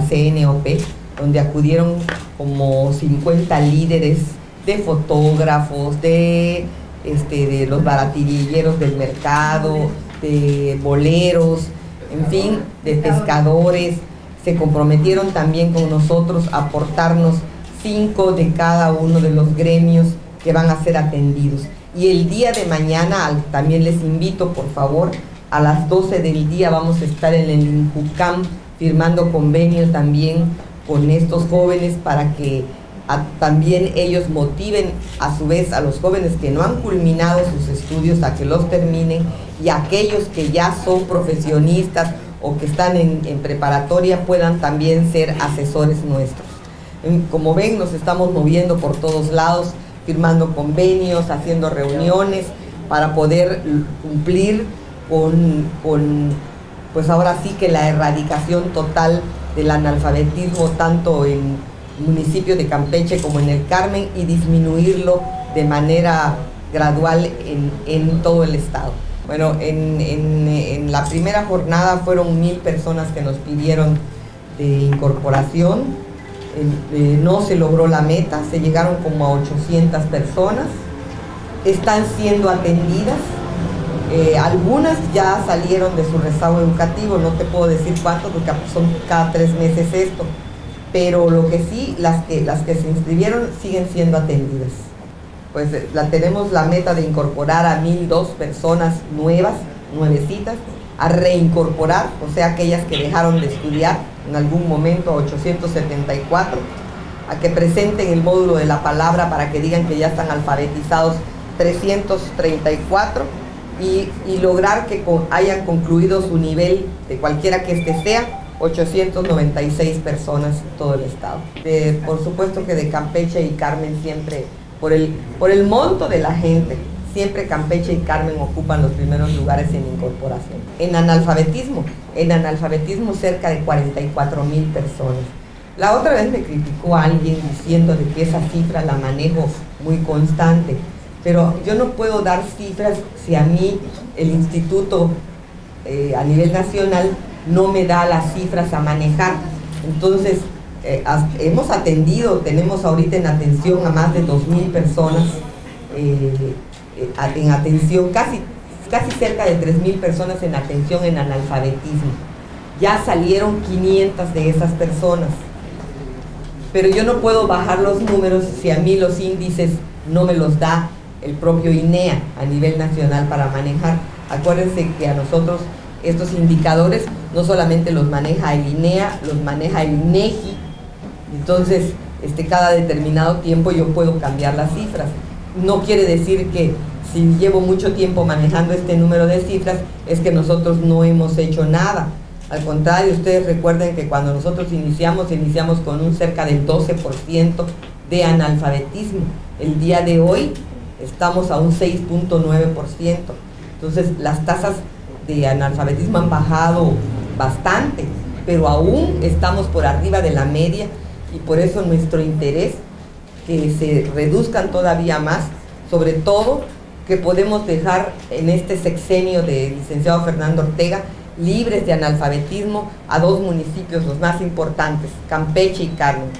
CNOP, donde acudieron como 50 líderes de fotógrafos, de, este, de los baratirilleros del mercado, de boleros, en fin, de pescadores. Se comprometieron también con nosotros a aportarnos cinco de cada uno de los gremios que van a ser atendidos. Y el día de mañana también les invito, por favor, a las 12 del día vamos a estar en el INJUCAM firmando convenio también con estos jóvenes para que también ellos motiven a su vez a los jóvenes que no han culminado sus estudios a que los terminen y aquellos que ya son profesionistas o que están en, en preparatoria puedan también ser asesores nuestros. Como ven, nos estamos moviendo por todos lados, firmando convenios, haciendo reuniones para poder cumplir con, con pues ahora sí que la erradicación total del analfabetismo tanto en municipio de Campeche como en el Carmen y disminuirlo de manera gradual en, todo el estado. Bueno, en, la primera jornada fueron mil personas que nos pidieron de incorporación, eh, no se logró la meta, se llegaron como a 800 personas, están siendo atendidas, eh, algunas ya salieron de su rezago educativo, no te puedo decir cuántos porque son cada tres meses esto, pero lo que sí, las que, las que se inscribieron siguen siendo atendidas. Pues eh, la, tenemos la meta de incorporar a dos personas nuevas, nuevecitas, a reincorporar, o sea, aquellas que dejaron de estudiar en algún momento, 874, a que presenten el módulo de la palabra para que digan que ya están alfabetizados 334 y, lograr que hayan concluido su nivel de cualquiera que este sea 896 personas todo el estado. por supuesto que de Campeche y Carmen siempre, por el, por el monto de la gente, siempre Campeche y Carmen ocupan los primeros lugares en incorporación. En analfabetismo, en analfabetismo cerca de 44 mil personas. La otra vez me criticó alguien diciendo de que esa cifra la manejo muy constante, pero yo no puedo dar cifras si a mí el instituto eh, a nivel nacional no me da las cifras a manejar. Entonces, eh, hemos atendido, tenemos ahorita en atención a más de 2.000 personas, eh, en atención, casi, casi cerca de 3.000 personas en atención en analfabetismo. Ya salieron 500 de esas personas. Pero yo no puedo bajar los números si a mí los índices no me los da el propio INEA a nivel nacional para manejar. Acuérdense que a nosotros estos indicadores no solamente los maneja el INEA, los maneja el INEGI, entonces este, cada determinado tiempo yo puedo cambiar las cifras. No quiere decir que si llevo mucho tiempo manejando este número de cifras es que nosotros no hemos hecho nada. Al contrario, ustedes recuerden que cuando nosotros iniciamos, iniciamos con un cerca del 12% de analfabetismo. El día de hoy estamos a un 6.9%. Entonces las tasas de analfabetismo han bajado bastante, pero aún estamos por arriba de la media y por eso nuestro interés que se reduzcan todavía más, sobre todo que podemos dejar en este sexenio de licenciado Fernando Ortega libres de analfabetismo a dos municipios los más importantes, Campeche y Carmen.